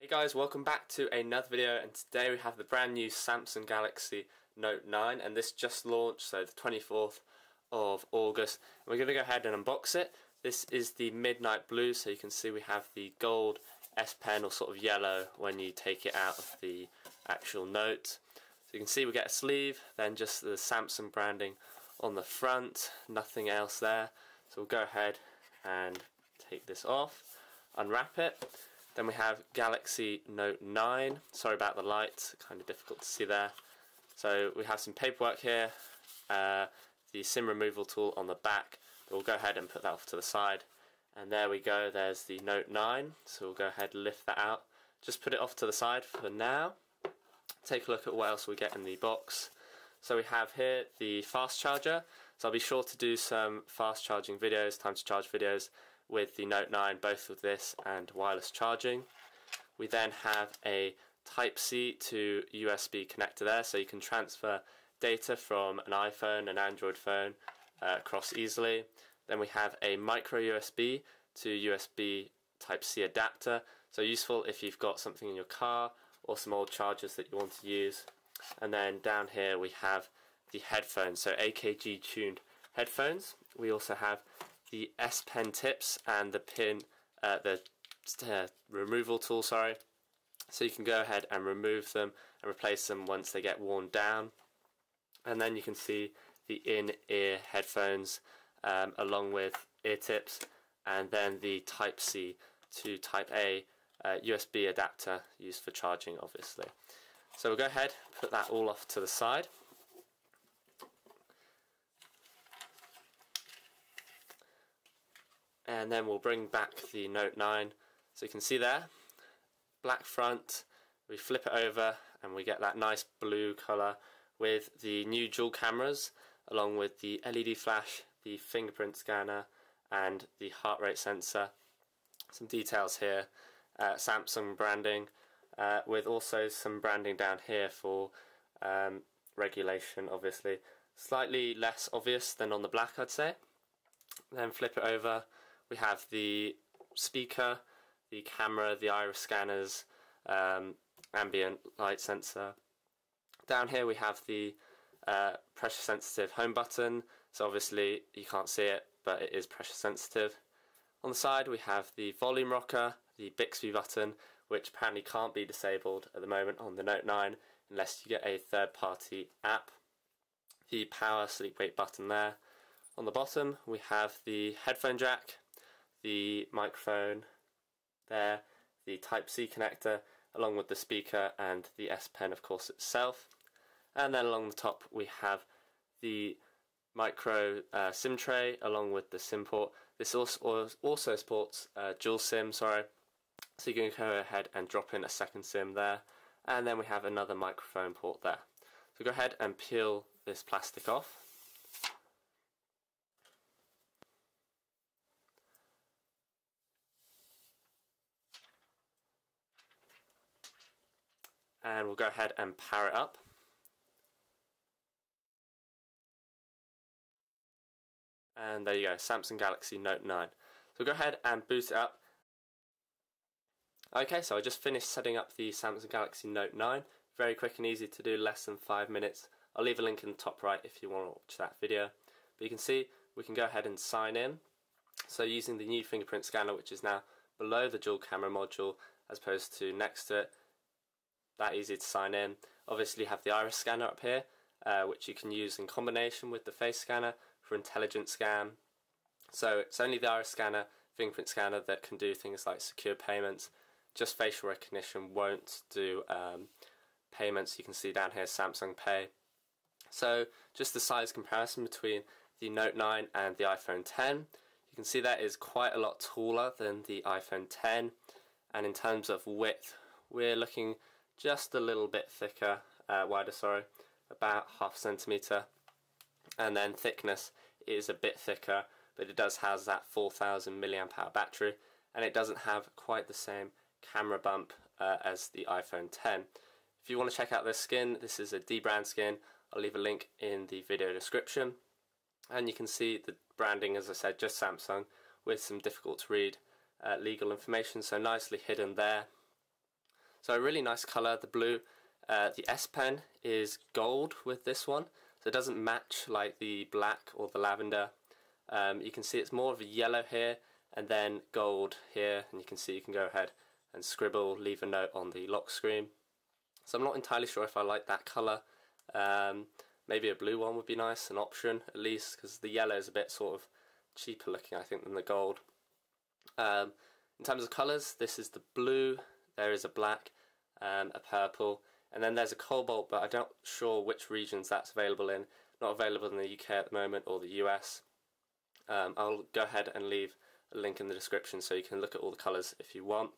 Hey guys, welcome back to another video and today we have the brand new Samsung Galaxy Note 9 and this just launched so the 24th of August and we're going to go ahead and unbox it. This is the Midnight Blue so you can see we have the gold S Pen or sort of yellow when you take it out of the actual Note. So you can see we get a sleeve then just the Samsung branding on the front, nothing else there. So we'll go ahead and take this off, unwrap it then we have Galaxy Note 9. Sorry about the light, kind of difficult to see there. So we have some paperwork here, uh, the SIM removal tool on the back. We'll go ahead and put that off to the side. And there we go, there's the Note 9. So we'll go ahead and lift that out. Just put it off to the side for now. Take a look at what else we get in the box. So we have here the fast charger. So I'll be sure to do some fast charging videos, time to charge videos with the Note 9, both with this and wireless charging. We then have a Type-C to USB connector there, so you can transfer data from an iPhone, an Android phone uh, across easily. Then we have a micro USB to USB Type-C adapter, so useful if you've got something in your car or some old chargers that you want to use. And then down here we have the headphones, so AKG tuned headphones. We also have the S Pen tips and the pin, uh, the uh, removal tool, sorry. So you can go ahead and remove them and replace them once they get worn down. And then you can see the in-ear headphones um, along with ear tips and then the Type-C to Type-A uh, USB adapter used for charging obviously. So we'll go ahead, put that all off to the side. And then we'll bring back the Note 9 so you can see there black front we flip it over and we get that nice blue colour with the new dual cameras along with the LED flash the fingerprint scanner and the heart rate sensor. Some details here uh, Samsung branding uh, with also some branding down here for um, regulation obviously. Slightly less obvious than on the black I'd say. Then flip it over we have the speaker, the camera, the iris scanners, um, ambient light sensor. Down here we have the uh, pressure sensitive home button, so obviously you can't see it, but it is pressure sensitive. On the side we have the volume rocker, the Bixby button, which apparently can't be disabled at the moment on the Note 9 unless you get a third party app. The power sleep wake button there. On the bottom we have the headphone jack, the microphone there, the Type-C connector, along with the speaker and the S Pen of course itself. And then along the top we have the micro uh, SIM tray along with the SIM port. This also, also supports uh, dual SIM, sorry. So you can go ahead and drop in a second SIM there. And then we have another microphone port there. So go ahead and peel this plastic off. And we'll go ahead and power it up. And there you go, Samsung Galaxy Note 9. So go ahead and boot it up. Okay, so I just finished setting up the Samsung Galaxy Note 9. Very quick and easy to do, less than 5 minutes. I'll leave a link in the top right if you want to watch that video. But you can see we can go ahead and sign in. So using the new fingerprint scanner which is now below the dual camera module as opposed to next to it, that easy to sign in. Obviously you have the iris scanner up here, uh, which you can use in combination with the face scanner for intelligent scan. So it's only the iris scanner, fingerprint scanner that can do things like secure payments. Just facial recognition won't do um, payments. You can see down here Samsung Pay. So just the size comparison between the Note 9 and the iPhone 10. You can see that is quite a lot taller than the iPhone 10 and in terms of width we're looking just a little bit thicker, uh, wider sorry, about half centimetre and then thickness is a bit thicker but it does has that 4000 milliamp hour battery and it doesn't have quite the same camera bump uh, as the iPhone 10. If you want to check out this skin, this is a dbrand skin, I'll leave a link in the video description. And you can see the branding as I said just Samsung with some difficult to read uh, legal information. So nicely hidden there So a really nice colour, the blue. Uh, the S Pen is gold with this one, so it doesn't match like the black or the lavender. Um, you can see it's more of a yellow here and then gold here and you can see you can go ahead and scribble, leave a note on the lock screen. So I'm not entirely sure if I like that colour. Um, maybe a blue one would be nice, an option at least, because the yellow is a bit sort of cheaper looking I think than the gold. Um, in terms of colours, this is the blue, there is a black, um, a purple, and then there's a cobalt, but I'm not sure which regions that's available in. Not available in the UK at the moment or the US. Um, I'll go ahead and leave a link in the description so you can look at all the colours if you want.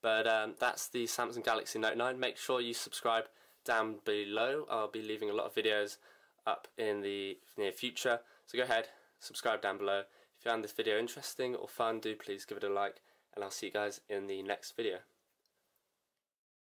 But um, that's the Samsung Galaxy Note 9. Make sure you subscribe down below. I'll be leaving a lot of videos up in the near future. So go ahead, subscribe down below. If you found this video interesting or fun, do please give it a like. And I'll see you guys in the next video.